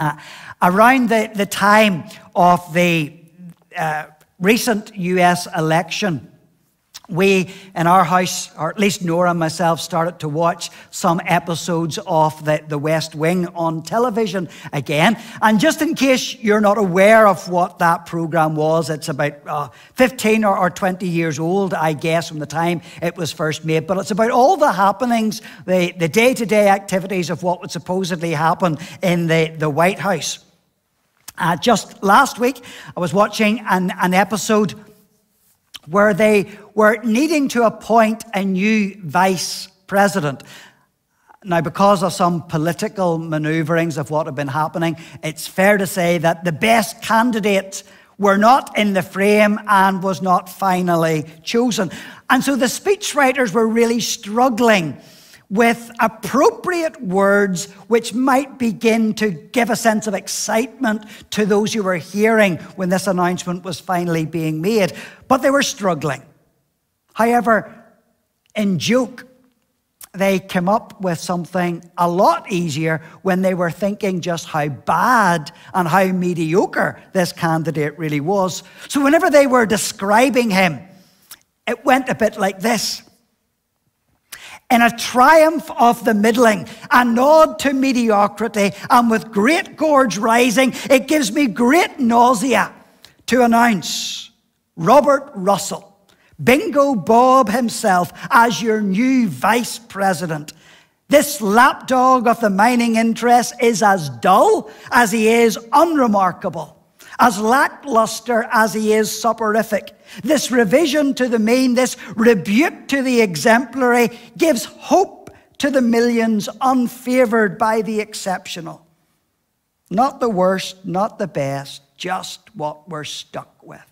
Uh, around the, the time of the uh, recent US election, we in our house, or at least Nora and myself, started to watch some episodes of the, the West Wing on television again. And just in case you're not aware of what that program was, it's about uh, 15 or, or 20 years old, I guess, from the time it was first made. But it's about all the happenings, the, the day-to-day activities of what would supposedly happen in the, the White House. Uh, just last week, I was watching an, an episode where they were needing to appoint a new vice president. Now, because of some political maneuverings of what had been happening, it's fair to say that the best candidates were not in the frame and was not finally chosen. And so the speechwriters were really struggling with appropriate words which might begin to give a sense of excitement to those who were hearing when this announcement was finally being made. But they were struggling. However, in joke, they came up with something a lot easier when they were thinking just how bad and how mediocre this candidate really was. So, whenever they were describing him, it went a bit like this in a triumph of the middling, a nod to mediocrity, and with great gorge rising, it gives me great nausea to announce Robert Russell, Bingo Bob himself, as your new vice president. This lapdog of the mining interest is as dull as he is unremarkable as lackluster as he is soporific. This revision to the mean, this rebuke to the exemplary, gives hope to the millions unfavored by the exceptional. Not the worst, not the best, just what we're stuck with.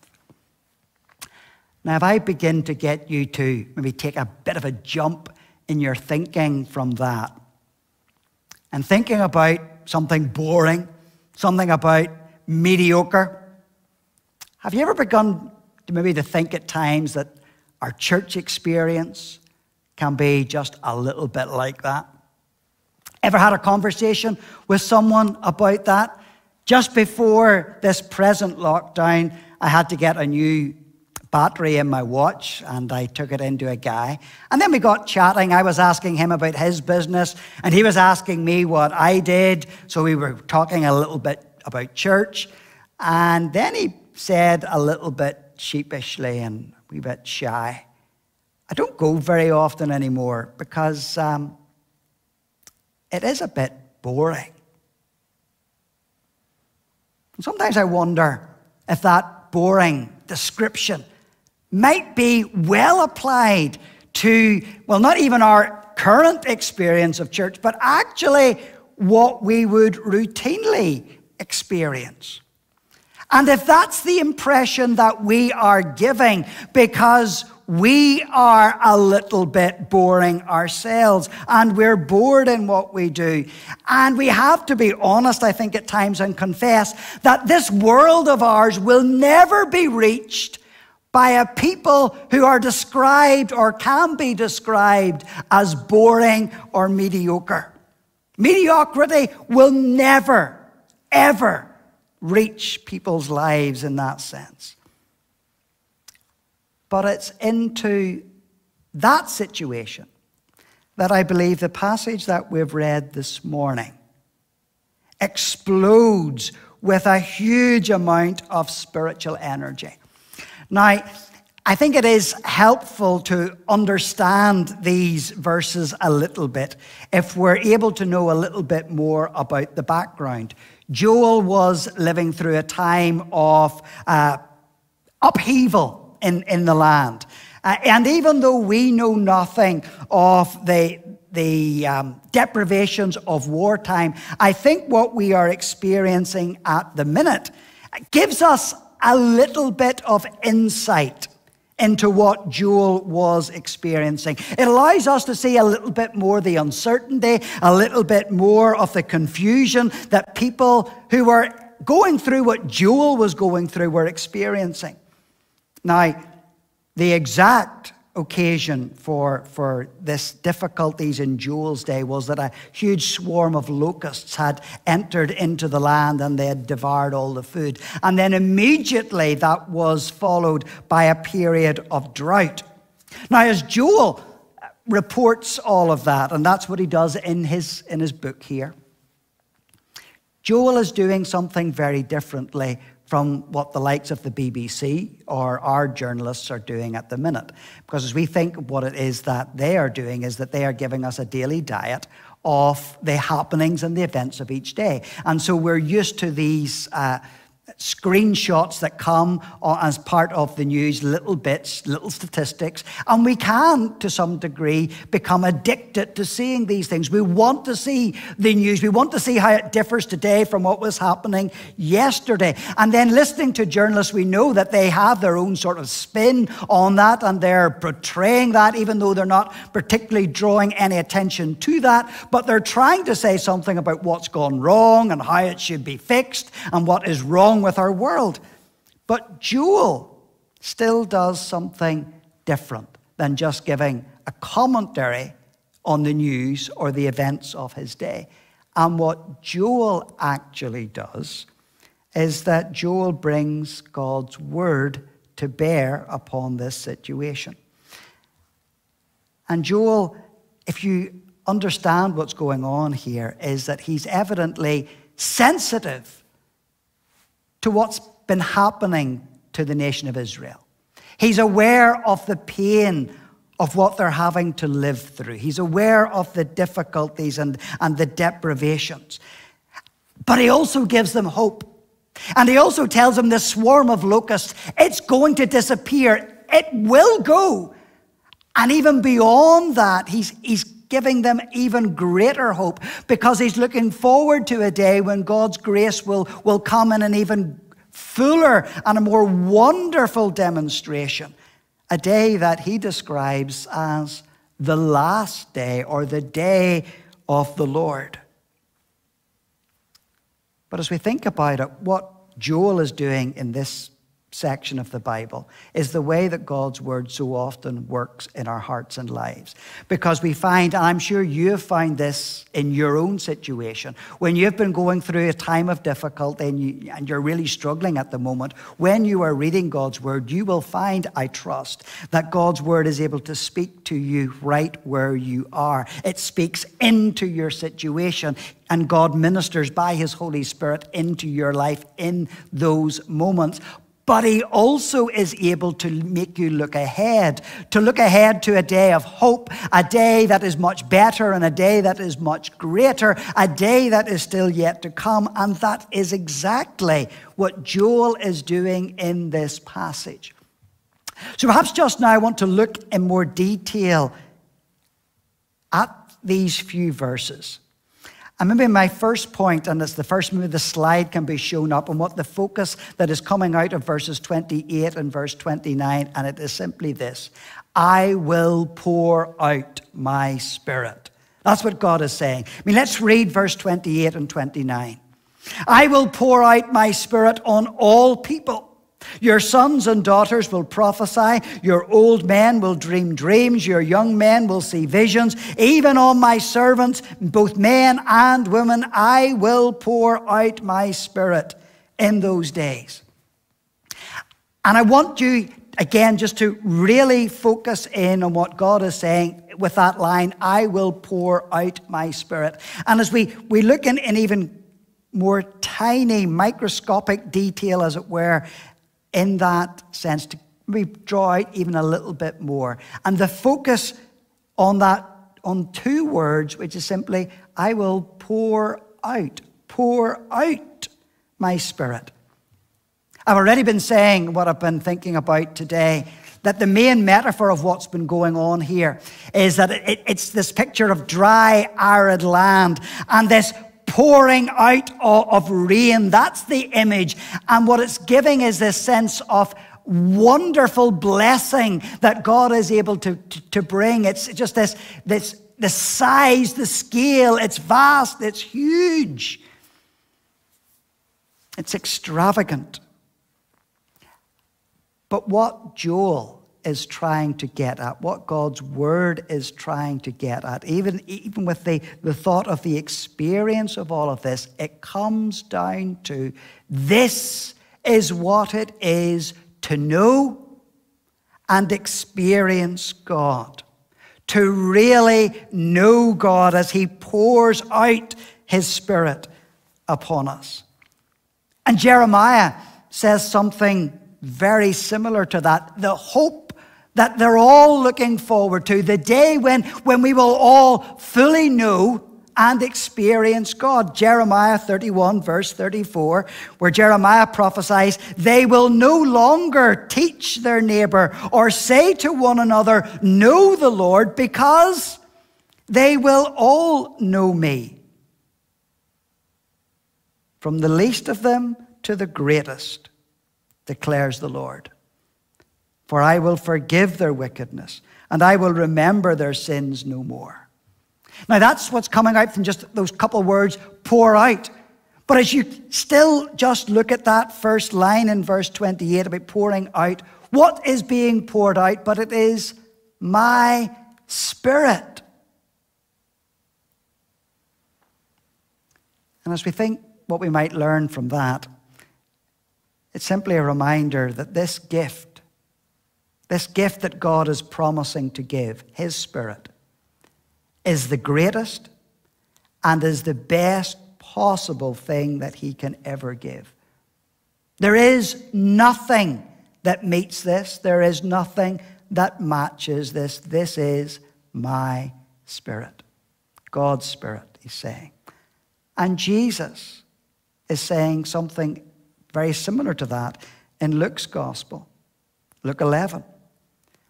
Now, if I begin to get you to maybe take a bit of a jump in your thinking from that and thinking about something boring, something about mediocre. Have you ever begun to maybe to think at times that our church experience can be just a little bit like that? Ever had a conversation with someone about that? Just before this present lockdown, I had to get a new battery in my watch and I took it into a guy. And then we got chatting. I was asking him about his business and he was asking me what I did. So we were talking a little bit about church. And then he said a little bit sheepishly and a wee bit shy, I don't go very often anymore because um, it is a bit boring. And sometimes I wonder if that boring description might be well applied to, well, not even our current experience of church, but actually what we would routinely experience. And if that's the impression that we are giving because we are a little bit boring ourselves and we're bored in what we do. And we have to be honest, I think, at times and confess that this world of ours will never be reached by a people who are described or can be described as boring or mediocre. Mediocrity will never ever reach people's lives in that sense. But it's into that situation that I believe the passage that we've read this morning explodes with a huge amount of spiritual energy. Now, I think it is helpful to understand these verses a little bit if we're able to know a little bit more about the background. Joel was living through a time of uh, upheaval in, in the land. Uh, and even though we know nothing of the, the um, deprivations of wartime, I think what we are experiencing at the minute gives us a little bit of insight into what Joel was experiencing. It allows us to see a little bit more the uncertainty, a little bit more of the confusion that people who were going through what Joel was going through were experiencing. Now, the exact occasion for, for this difficulties in Joel's day was that a huge swarm of locusts had entered into the land and they had devoured all the food. And then immediately that was followed by a period of drought. Now, as Joel reports all of that, and that's what he does in his, in his book here, Joel is doing something very differently from what the likes of the BBC or our journalists are doing at the minute. Because as we think what it is that they are doing is that they are giving us a daily diet of the happenings and the events of each day. And so we're used to these uh, screenshots that come as part of the news, little bits, little statistics. And we can, to some degree, become addicted to seeing these things. We want to see the news. We want to see how it differs today from what was happening yesterday. And then listening to journalists, we know that they have their own sort of spin on that and they're portraying that, even though they're not particularly drawing any attention to that. But they're trying to say something about what's gone wrong and how it should be fixed and what is wrong with with our world. But Joel still does something different than just giving a commentary on the news or the events of his day. And what Joel actually does is that Joel brings God's word to bear upon this situation. And Joel, if you understand what's going on here, is that he's evidently sensitive to what's been happening to the nation of Israel. He's aware of the pain of what they're having to live through. He's aware of the difficulties and, and the deprivations. But he also gives them hope. And he also tells them this swarm of locusts, it's going to disappear. It will go. And even beyond that, he's, he's giving them even greater hope because he's looking forward to a day when God's grace will, will come in an even fuller and a more wonderful demonstration. A day that he describes as the last day or the day of the Lord. But as we think about it, what Joel is doing in this section of the Bible is the way that God's word so often works in our hearts and lives. Because we find, and I'm sure you've found this in your own situation, when you've been going through a time of difficulty and, you, and you're really struggling at the moment, when you are reading God's word, you will find, I trust, that God's word is able to speak to you right where you are. It speaks into your situation and God ministers by His Holy Spirit into your life in those moments but he also is able to make you look ahead, to look ahead to a day of hope, a day that is much better and a day that is much greater, a day that is still yet to come. And that is exactly what Joel is doing in this passage. So perhaps just now I want to look in more detail at these few verses. And maybe my first point, and it's the first, maybe the slide can be shown up, and what the focus that is coming out of verses 28 and verse 29, and it is simply this I will pour out my spirit. That's what God is saying. I mean, let's read verse 28 and 29. I will pour out my spirit on all people. Your sons and daughters will prophesy. Your old men will dream dreams. Your young men will see visions. Even on my servants, both men and women, I will pour out my spirit in those days. And I want you, again, just to really focus in on what God is saying with that line I will pour out my spirit. And as we, we look in, in even more tiny, microscopic detail, as it were, in that sense to draw out even a little bit more. And the focus on that, on two words, which is simply, I will pour out, pour out my spirit. I've already been saying what I've been thinking about today. That the main metaphor of what's been going on here is that it, it's this picture of dry, arid land and this pouring out of rain. That's the image. And what it's giving is this sense of wonderful blessing that God is able to, to, to bring. It's just this, this, the size, the scale, it's vast, it's huge, it's extravagant. But what Joel is trying to get at, what God's word is trying to get at, even, even with the, the thought of the experience of all of this, it comes down to this is what it is to know and experience God. To really know God as He pours out His Spirit upon us. And Jeremiah says something very similar to that. The hope that they're all looking forward to, the day when, when we will all fully know and experience God. Jeremiah 31, verse 34, where Jeremiah prophesies, they will no longer teach their neighbor or say to one another, Know the Lord, because they will all know me. From the least of them to the greatest, declares the Lord. For I will forgive their wickedness, and I will remember their sins no more. Now, that's what's coming out from just those couple words, pour out. But as you still just look at that first line in verse 28 about pouring out, what is being poured out? But it is my spirit. And as we think what we might learn from that, it's simply a reminder that this gift, this gift that God is promising to give, His Spirit, is the greatest and is the best possible thing that he can ever give. There is nothing that meets this, there is nothing that matches this. This is my spirit. God's spirit, he's saying. And Jesus is saying something very similar to that in Luke's gospel, Luke 11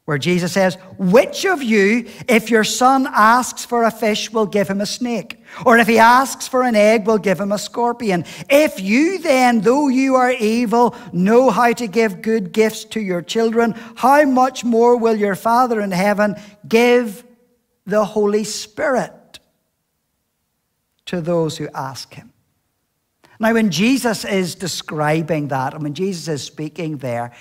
where Jesus says, Which of you, if your son asks for a fish, will give him a snake? Or if he asks for an egg, will give him a scorpion? If you then, though you are evil, know how to give good gifts to your children, how much more will your Father in heaven give the Holy Spirit to those who ask him? Now, when Jesus is describing that, and when Jesus is speaking there,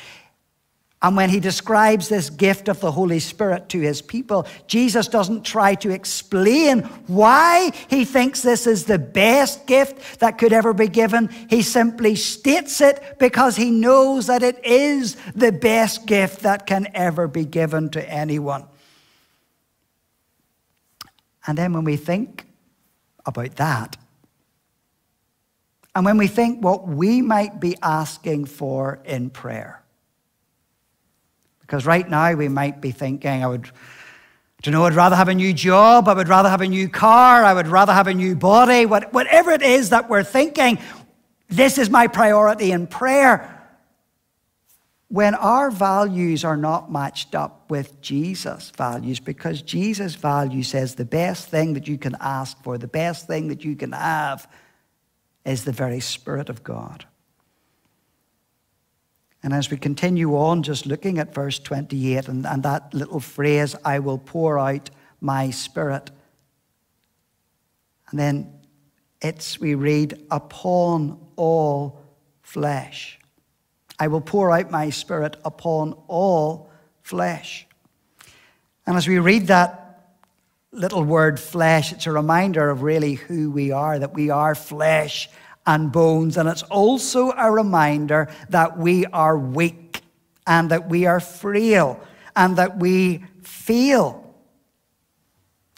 and when he describes this gift of the Holy Spirit to his people, Jesus doesn't try to explain why he thinks this is the best gift that could ever be given. He simply states it because he knows that it is the best gift that can ever be given to anyone. And then when we think about that, and when we think what we might be asking for in prayer, because right now we might be thinking, I would, you know, I'd rather have a new job, I would rather have a new car, I would rather have a new body, what, whatever it is that we're thinking, this is my priority in prayer. When our values are not matched up with Jesus' values, because Jesus' value says the best thing that you can ask for, the best thing that you can have, is the very Spirit of God. And as we continue on, just looking at verse 28 and, and that little phrase, I will pour out my spirit. And then it's, we read, upon all flesh. I will pour out my spirit upon all flesh. And as we read that little word flesh, it's a reminder of really who we are, that we are flesh and bones. And it's also a reminder that we are weak and that we are frail and that we feel.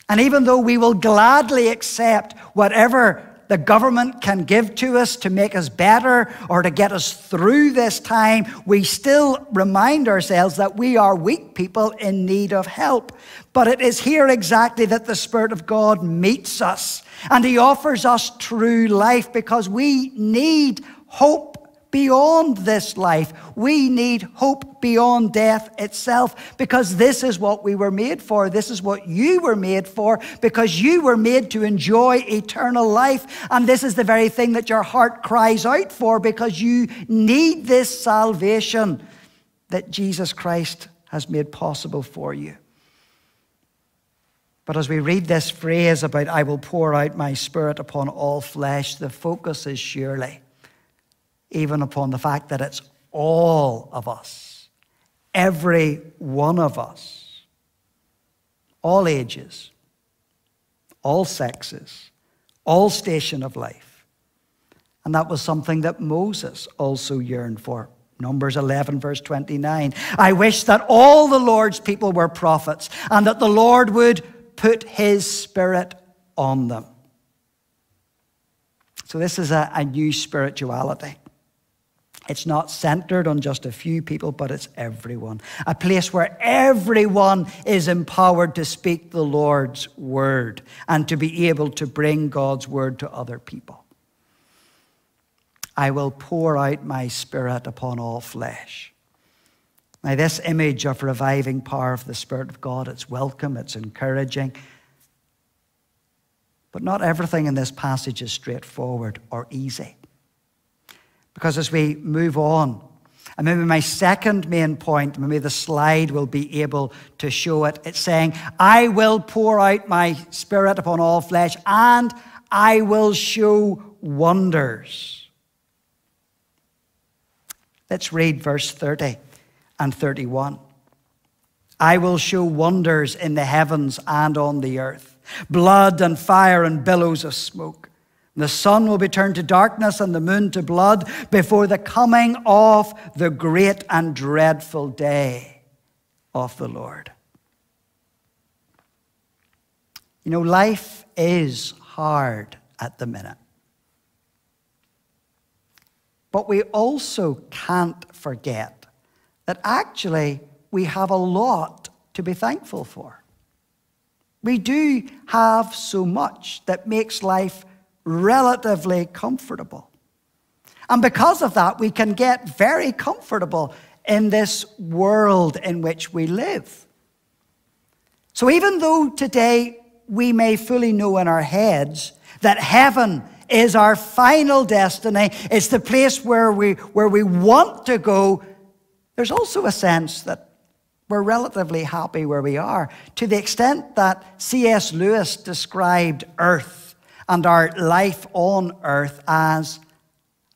And even though we will gladly accept whatever the government can give to us to make us better or to get us through this time, we still remind ourselves that we are weak people in need of help. But it is here exactly that the Spirit of God meets us and He offers us true life because we need hope beyond this life. We need hope beyond death itself because this is what we were made for. This is what you were made for because you were made to enjoy eternal life. And this is the very thing that your heart cries out for because you need this salvation that Jesus Christ has made possible for you. But as we read this phrase about, I will pour out my spirit upon all flesh, the focus is surely even upon the fact that it's all of us. every one of us, all ages, all sexes, all station of life. And that was something that Moses also yearned for. Numbers 11, verse 29. I wish that all the Lord's people were prophets and that the Lord would put his spirit on them. So, this is a, a new spirituality. It's not centered on just a few people, but it's everyone. A place where everyone is empowered to speak the Lord's word and to be able to bring God's word to other people. I will pour out my spirit upon all flesh. Now, this image of reviving power of the Spirit of God, it's welcome, it's encouraging. But not everything in this passage is straightforward or easy. Because as we move on, and maybe my second main point, maybe the slide will be able to show it. It's saying, I will pour out my spirit upon all flesh, and I will show wonders. Let's read verse 30 and 31. I will show wonders in the heavens and on the earth blood and fire and billows of smoke. The sun will be turned to darkness and the moon to blood before the coming of the great and dreadful day of the Lord. You know, life is hard at the minute. But we also can't forget that actually we have a lot to be thankful for. We do have so much that makes life relatively comfortable. And because of that, we can get very comfortable in this world in which we live. So even though today we may fully know in our heads that heaven is our final destiny. It's the place where we, where we want to go. There's also a sense that we're relatively happy where we are, to the extent that C.S. Lewis described earth and our life on earth as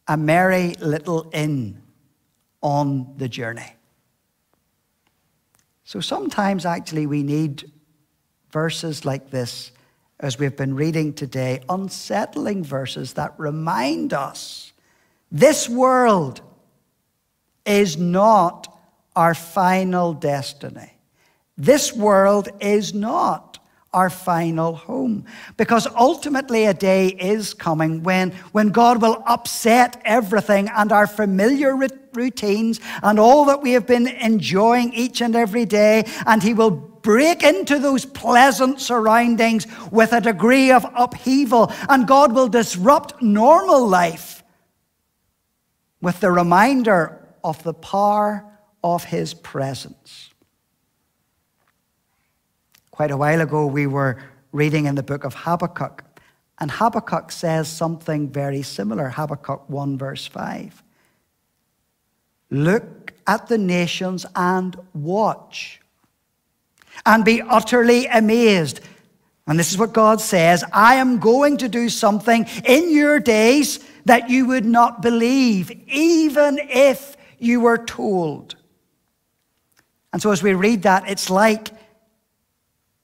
a merry little inn on the journey. So sometimes, actually, we need verses like this as we've been reading today, unsettling verses that remind us this world is not our final destiny. This world is not our final home. Because ultimately, a day is coming when, when God will upset everything and our familiar routines and all that we have been enjoying each and every day, and He will break into those pleasant surroundings with a degree of upheaval, and God will disrupt normal life with the reminder of the power of His presence. Quite a while ago, we were reading in the book of Habakkuk, and Habakkuk says something very similar Habakkuk 1, verse 5. Look at the nations and watch and be utterly amazed. And this is what God says I am going to do something in your days that you would not believe, even if you were told. And so, as we read that, it's like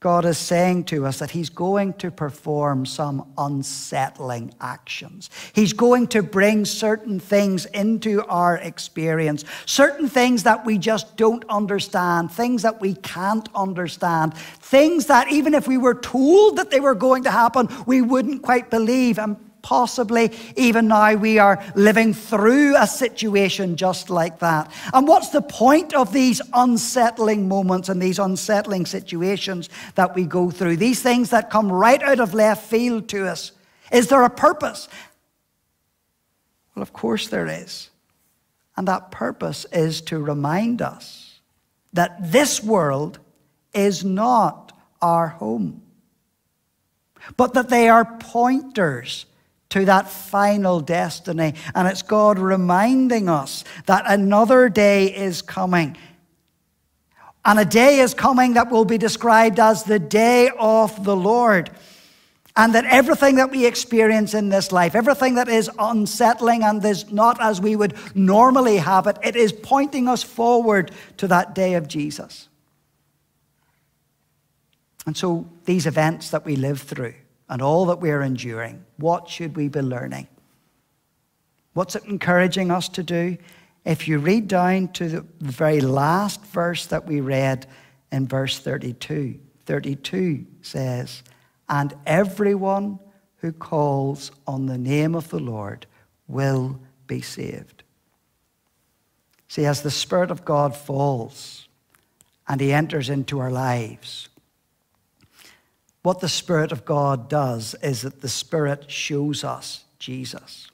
God is saying to us that He's going to perform some unsettling actions. He's going to bring certain things into our experience, certain things that we just don't understand, things that we can't understand, things that even if we were told that they were going to happen, we wouldn't quite believe. And Possibly even now we are living through a situation just like that. And what's the point of these unsettling moments and these unsettling situations that we go through? These things that come right out of left field to us. Is there a purpose? Well, of course there is. And that purpose is to remind us that this world is not our home, but that they are pointers to that final destiny. And it's God reminding us that another day is coming. And a day is coming that will be described as the day of the Lord. And that everything that we experience in this life, everything that is unsettling and is not as we would normally have it, it is pointing us forward to that day of Jesus. And so, these events that we live through and all that we are enduring, what should we be learning? What's it encouraging us to do? If you read down to the very last verse that we read in verse 32, 32 says, And everyone who calls on the name of the Lord will be saved. See, as the Spirit of God falls and He enters into our lives, what the Spirit of God does is that the Spirit shows us Jesus.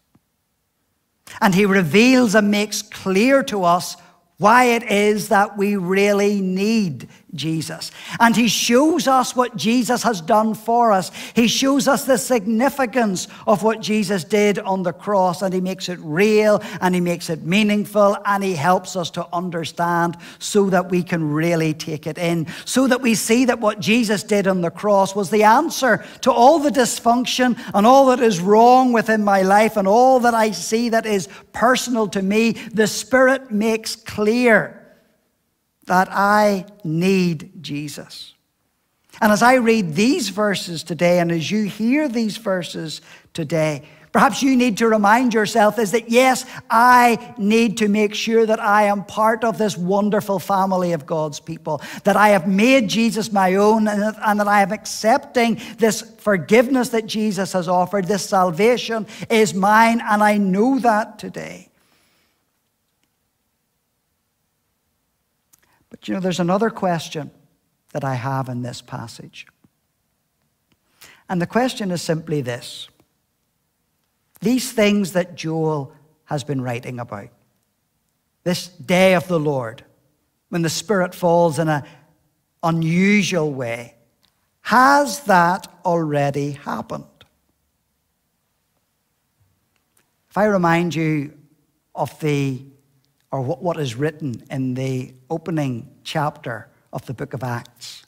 And He reveals and makes clear to us why it is that we really need Jesus. And he shows us what Jesus has done for us. He shows us the significance of what Jesus did on the cross, and he makes it real and he makes it meaningful, and he helps us to understand so that we can really take it in. So that we see that what Jesus did on the cross was the answer to all the dysfunction and all that is wrong within my life and all that I see that is personal to me. The Spirit makes clear clear that I need Jesus. And as I read these verses today, and as you hear these verses today, perhaps you need to remind yourself is that yes, I need to make sure that I am part of this wonderful family of God's people, that I have made Jesus my own, and that, and that I am accepting this forgiveness that Jesus has offered. This salvation is mine, and I know that today. But you know, there's another question that I have in this passage. And the question is simply this These things that Joel has been writing about, this day of the Lord, when the Spirit falls in an unusual way, has that already happened? If I remind you of the or what, what is written in the opening chapter of the book of Acts.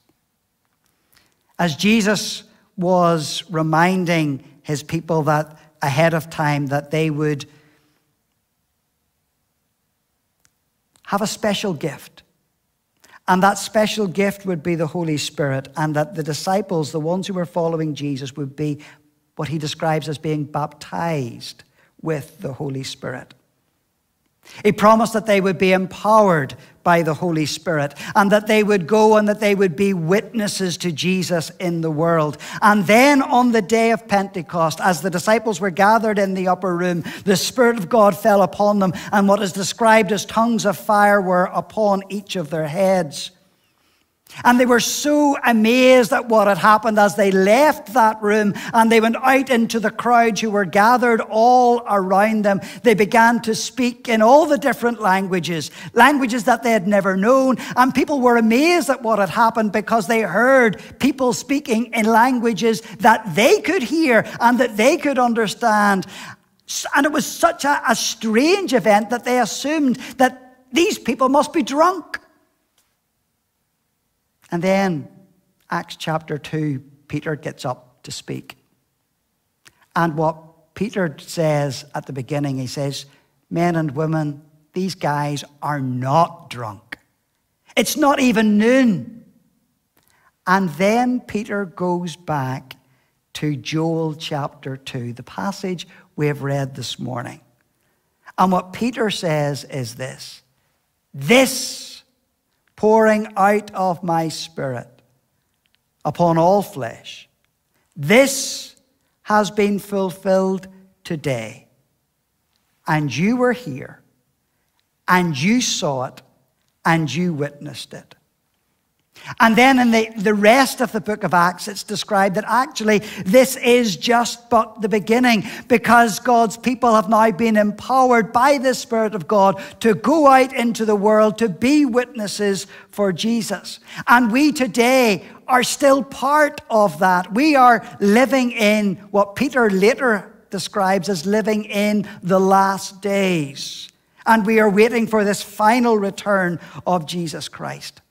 As Jesus was reminding his people that ahead of time that they would have a special gift. And that special gift would be the Holy Spirit, and that the disciples, the ones who were following Jesus, would be what he describes as being baptized with the Holy Spirit. He promised that they would be empowered by the Holy Spirit and that they would go and that they would be witnesses to Jesus in the world. And then on the day of Pentecost, as the disciples were gathered in the upper room, the Spirit of God fell upon them, and what is described as tongues of fire were upon each of their heads. And they were so amazed at what had happened as they left that room and they went out into the crowds who were gathered all around them. They began to speak in all the different languages, languages that they had never known. And people were amazed at what had happened because they heard people speaking in languages that they could hear and that they could understand. And it was such a, a strange event that they assumed that these people must be drunk. And then, Acts chapter 2, Peter gets up to speak. And what Peter says at the beginning, he says, Men and women, these guys are not drunk. It's not even noon. And then Peter goes back to Joel chapter 2, the passage we have read this morning. And what Peter says is this This pouring out of my Spirit upon all flesh. This has been fulfilled today. And you were here, and you saw it, and you witnessed it. And then in the, the rest of the book of Acts, it's described that actually this is just but the beginning because God's people have now been empowered by the Spirit of God to go out into the world to be witnesses for Jesus. And we today are still part of that. We are living in what Peter later describes as living in the last days. And we are waiting for this final return of Jesus Christ.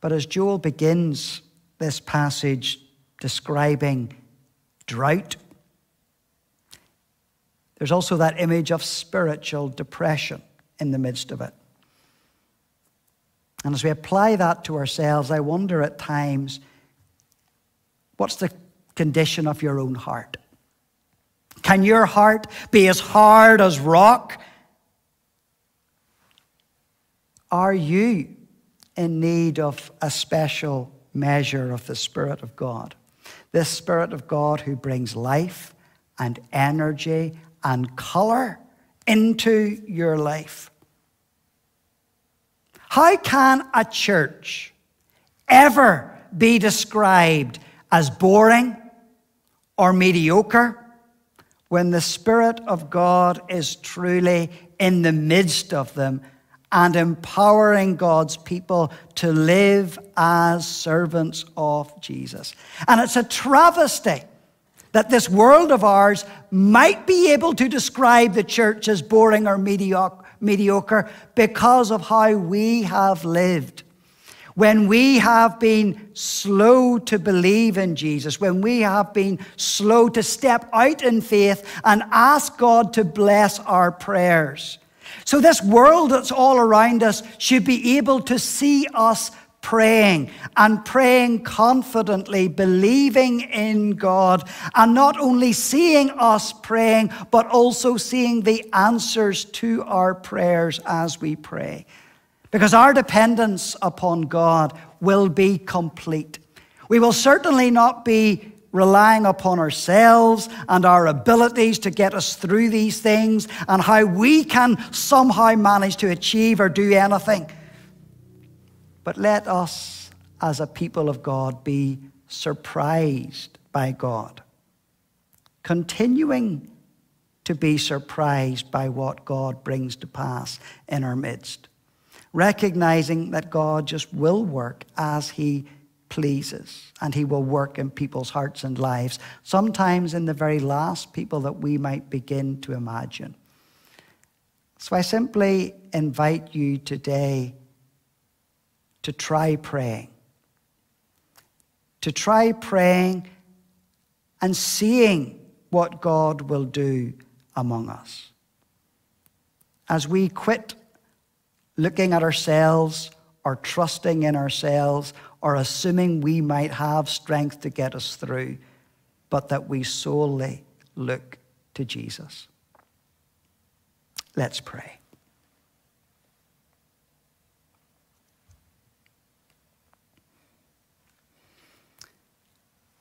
But as Joel begins this passage describing drought. There's also that image of spiritual depression in the midst of it. And as we apply that to ourselves, I wonder at times what's the condition of your own heart? Can your heart be as hard as rock? Are you in need of a special measure of the Spirit of God? This Spirit of God who brings life and energy and color into your life. How can a church ever be described as boring or mediocre when the Spirit of God is truly in the midst of them and empowering God's people to live as servants of Jesus. And it's a travesty that this world of ours might be able to describe the church as boring or mediocre because of how we have lived. When we have been slow to believe in Jesus, when we have been slow to step out in faith and ask God to bless our prayers. So, this world that's all around us should be able to see us praying and praying confidently, believing in God, and not only seeing us praying, but also seeing the answers to our prayers as we pray. Because our dependence upon God will be complete. We will certainly not be relying upon ourselves and our abilities to get us through these things and how we can somehow manage to achieve or do anything. But let us, as a people of God, be surprised by God, continuing to be surprised by what God brings to pass in our midst, recognizing that God just will work as He pleases, and He will work in people's hearts and lives, sometimes in the very last people that we might begin to imagine. So I simply invite you today to try praying, to try praying and seeing what God will do among us. As we quit looking at ourselves or trusting in ourselves or assuming we might have strength to get us through, but that we solely look to Jesus. Let's pray.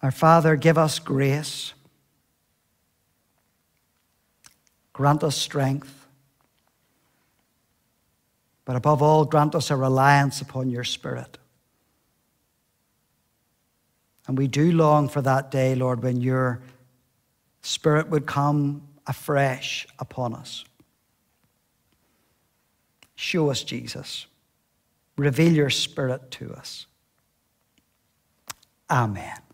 Our Father, give us grace. Grant us strength. But above all, grant us a reliance upon your Spirit. And we do long for that day, Lord, when your Spirit would come afresh upon us. Show us Jesus. Reveal your Spirit to us. Amen.